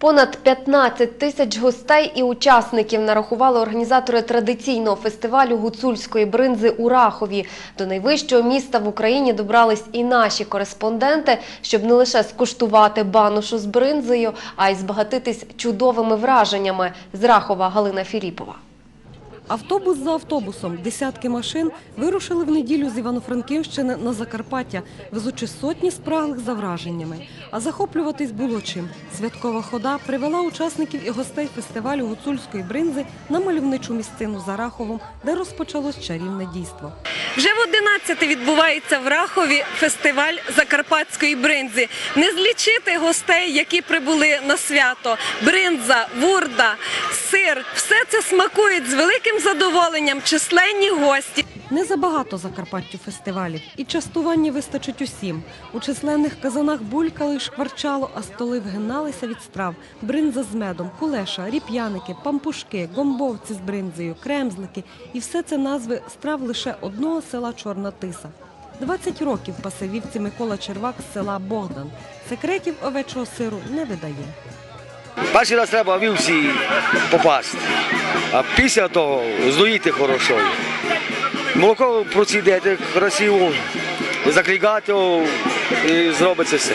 Понад 15 тисяч гостей і учасників нарахували організатори традиційного фестивалю гуцульської бринзи у Рахові. До найвищого міста в Україні добрались і наші кореспонденти, щоб не лише скуштувати банушу з бринзою, а й збагатитись чудовими враженнями. З Рахова Галина Філіпова. Автобус за автобусом, десятки машин вирушили в неділю з Івано-Франківщини на Закарпаття, везучи сотні спраглих за враженнями. А захоплюватись було чим. Святкова хода привела учасників і гостей фестивалю гуцульської бринзи на мальовничу місцину за Раховом, де розпочалось чарівне дійство. Вже в 11 відбувається в Рахові фестиваль закарпатської бринзи. Не злічити гостей, які прибули на свято. Бринза, вурда, сир – все це смакують з великим задоволенням численні гості. Не забагато Закарпаттю фестивалів, і частування вистачить усім. У численних казанах булькало і шкварчало, а столи вгиналися від страв. Бринза з медом, кулеша, ріп'яники, пампушки, гомбовці з бринзою, кремзлики. І все це назви страв лише одного села Чорна Тиса. 20 років пасе вівці Микола Червак з села Богдан. Секретів овечого сиру не видає. Перший раз треба вівці попасти, а після того здоїти хорошо. Молоко процідити красиво, заклігати і зробиться все.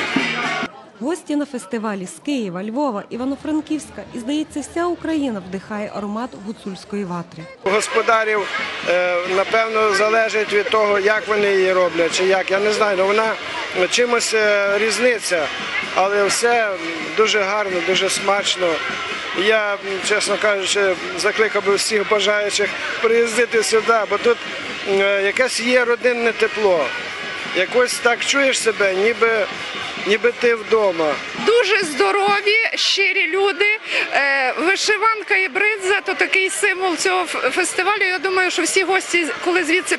Гості на фестивалі з Києва, Львова, Івано-Франківська і, здається, вся Україна вдихає аромат гуцульської ватри. Господарів е, напевно залежить від того, як вони її роблять, чи як. Я не знаю, але вона чимось е, різниця, але все дуже гарно, дуже смачно. Я, чесно кажучи, закликав би всіх бажаючих приїздити сюди, бо тут е, якесь є родинне тепло. Якось так чуєш себе, ніби, ніби ти вдома. Дуже здорові, щирі люди. Е, Вишиванка і бринза то такий символ цього фестивалю. Я думаю, що всі гості, коли звідси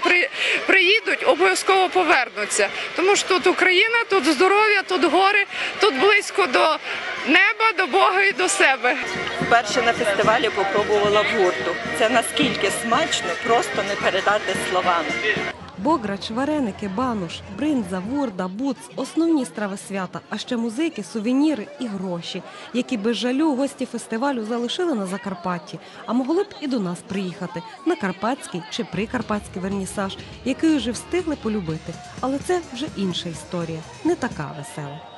приїдуть, обов'язково повернуться. Тому що тут Україна, тут здоров'я, тут гори, тут близько до неба, до Бога і до себе. Вперше на фестивалі попробувала вурту. Це наскільки смачно, просто не передати словами. Бограч, вареники, бануш, бринза, вурда, буц – основні страви свята, а ще музики, сувеніри і гроші, які без жалю гості фестивалю залишили на Закарпатті, а могли б і до нас приїхати на карпатський чи прикарпатський вернісаж, який вже встигли полюбити. Але це вже інша історія, не така весела.